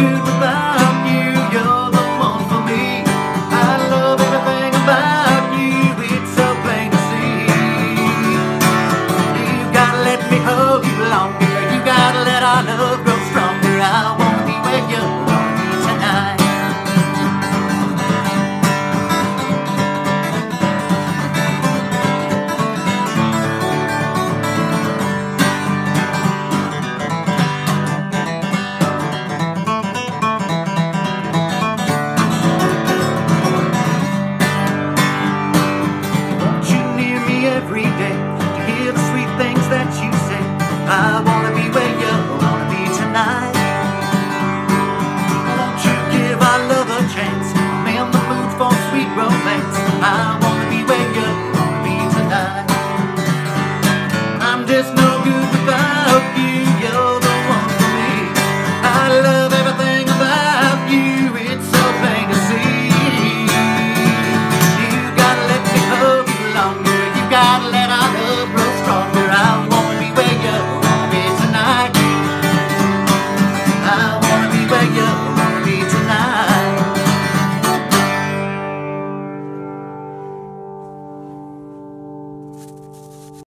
good. I wanna be where you wanna be tonight. Won't you give our love a chance? The for sweet romance.